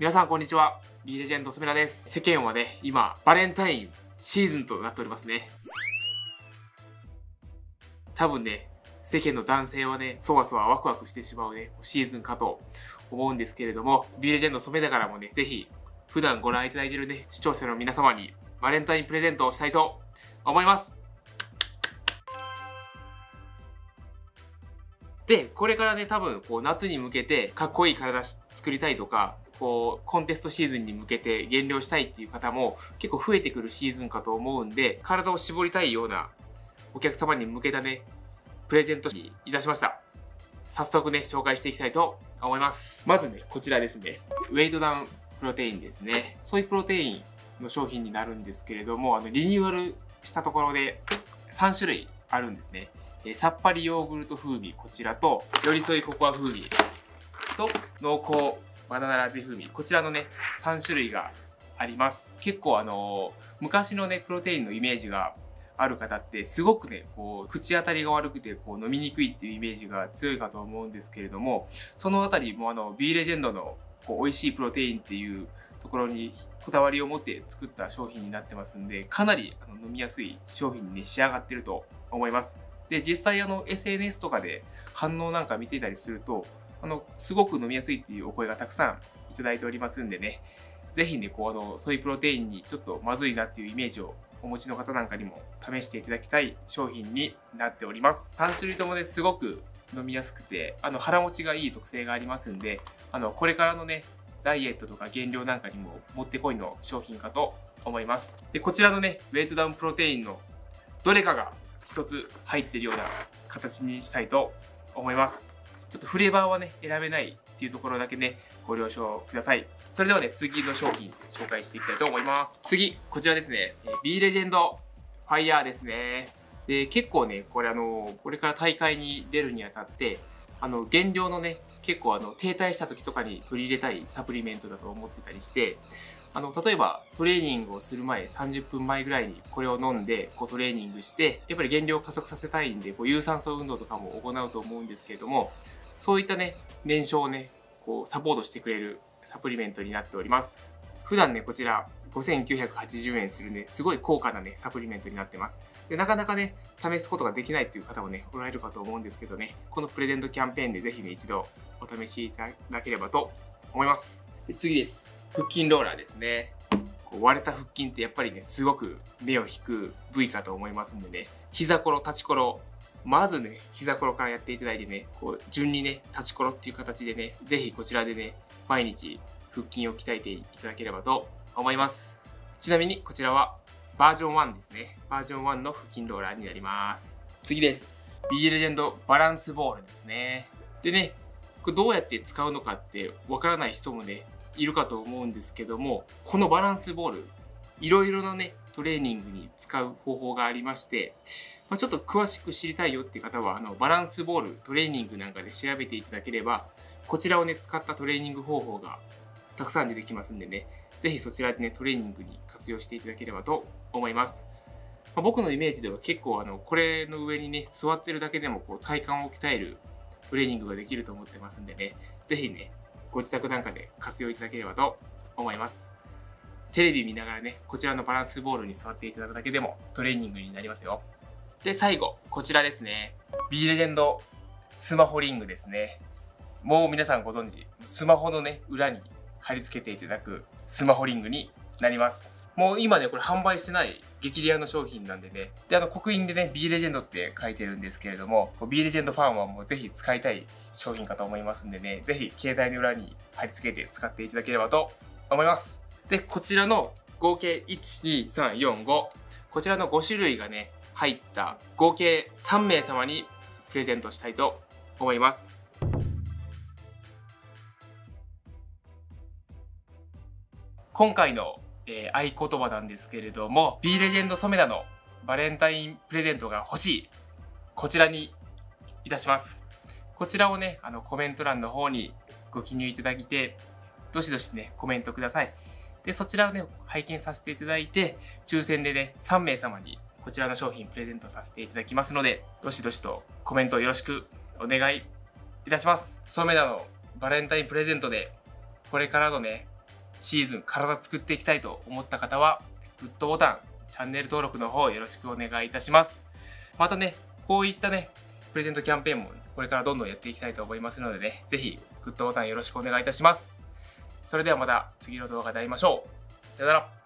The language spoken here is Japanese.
皆さんこんにちは。B レジェンドスメラです。世間はね今バレンタインシーズンとなっておりますね。多分ね世間の男性はねそわそわワクワクしてしまうねシーズンかと思うんですけれども B レジェンド染めだからもねぜひ普段ご覧いただいているね視聴者の皆様にバレンタインプレゼントをしたいと思います。で、これからね、多分、こう、夏に向けて、かっこいい体作りたいとか、こう、コンテストシーズンに向けて減量したいっていう方も結構増えてくるシーズンかと思うんで、体を絞りたいようなお客様に向けたね、プレゼントにいたしました。早速ね、紹介していきたいと思います。まずね、こちらですね。ウェイトダウンプロテインですね。ソイプロテインの商品になるんですけれども、あの、リニューアルしたところで3種類あるんですね。えさっぱりヨーグルト風味、こちらと、寄り添いココア風味と、濃厚バナナラテ風味、こちらのね、3種類があります。結構あの、昔のね、プロテインのイメージがある方って、すごくね、こう、口当たりが悪くて、こう、飲みにくいっていうイメージが強いかと思うんですけれども、そのあたりもあの、B レジェンドの、こう、美味しいプロテインっていうところにこだわりを持って作った商品になってますんで、かなりあの飲みやすい商品に、仕上がってると思います。で、実際あの SNS とかで反応なんか見ていたりすると、あの、すごく飲みやすいっていうお声がたくさんいただいておりますんでね、ぜひね、こうあの、ソイプロテインにちょっとまずいなっていうイメージをお持ちの方なんかにも試していただきたい商品になっております。3種類ともね、すごく飲みやすくて、あの、腹持ちがいい特性がありますんで、あの、これからのね、ダイエットとか減量なんかにももってこいの商品かと思います。で、こちらのね、ウェイトダウンプロテインのどれかが一つ入ってるような形にしたいと思います。ちょっとフレーバーはね、選べないっていうところだけね、ご了承ください。それではね、次の商品紹介していきたいと思います。次、こちらですね。B レジェンドファイヤーですね。で、結構ね、これあの、これから大会に出るにあたって、あの、減量のね、結構あの、停滞した時とかに取り入れたいサプリメントだと思ってたりして、あの、例えばトレーニングをする前、30分前ぐらいにこれを飲んで、こうトレーニングして、やっぱり減量を加速させたいんで、こう有酸素運動とかも行うと思うんですけれども、そういったね、燃焼をね、こうサポートしてくれるサプリメントになっております。普段ね、こちら5980円するね、すごい高価なね、サプリメントになってます。で、なかなかね、試すことができないっていう方もね、おられるかと思うんですけどね、このプレゼントキャンペーンでぜひね、一度お試しいただければと思います。で次です。腹筋ローラーですね。こう割れた腹筋ってやっぱりね、すごく目を引く部位かと思いますんでね、膝ころ、立ちころ、まずね、膝ころからやっていただいてね、こう、順にね、立ちころっていう形でね、ぜひこちらでね、毎日腹筋を鍛えていただければと思います。ちなみにこちらはバージョン1ですね。バージョン1の腹筋ローラーになります。次です。B レジェンドバランスボールですね。でね、これどうやって使うのかってわからない人もね、いるかと思うんですけども、このバランスボール、いろいろなね、トレーニングに使う方法がありまして、まあ、ちょっと詳しく知りたいよっていう方は、あの、バランスボールトレーニングなんかで調べていただければ、こちらをね、使ったトレーニング方法がたくさん出てきますんでね、ぜひそちらでね、トレーニングに活用していただければと思います。まあ、僕のイメージでは結構あの、これの上にね、座ってるだけでもこう体幹を鍛えるトレーニングができると思ってますんでね、ぜひね、ご自宅なんかで活用いただければと思います。テレビ見ながらね、こちらのバランスボールに座っていただくだけでもトレーニングになりますよ。で、最後、こちらですね。B レジェンドスマホリングですね。もう皆さんご存知、スマホのね、裏に貼り付けていただくスマホリングになります。もう今ね、これ販売してない激レアの商品なんでね。で、あの、刻印でね、B レジェンドって書いてるんですけれども、B レジェンドファンはもうぜひ使いたい商品かと思いますんでね、ぜひ携帯の裏に貼り付けて使っていただければと思います。で、こちらの合計1、2、3、4、5。こちらの5種類がね、入った合計3名様にプレゼントしたいと思います。今回のえー、合言葉なんですけれども、B レジェンドソメダのバレンタインプレゼントが欲しい。こちらにいたします。こちらをね、あの、コメント欄の方にご記入いただいて、どしどしね、コメントください。で、そちらをね、拝見させていただいて、抽選でね、3名様にこちらの商品プレゼントさせていただきますので、どしどしとコメントよろしくお願いいたします。ソメダのバレンタインプレゼントで、これからのね、シーズン体作っていきたいと思った方は、グッドボタン、チャンネル登録の方よろしくお願いいたします。またね、こういったね、プレゼントキャンペーンもこれからどんどんやっていきたいと思いますのでね、ぜひグッドボタンよろしくお願いいたします。それではまた次の動画で会いましょう。さよなら。